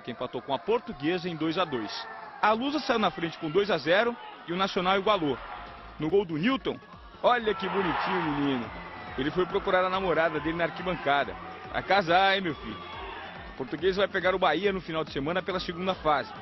que empatou com a Portuguesa em 2 a 2. A Lusa saiu na frente com 2 a 0 e o Nacional igualou. No gol do Newton, olha que bonitinho o menino. Ele foi procurar a namorada dele na arquibancada. A casar, hein, meu filho? O português vai pegar o Bahia no final de semana pela segunda fase.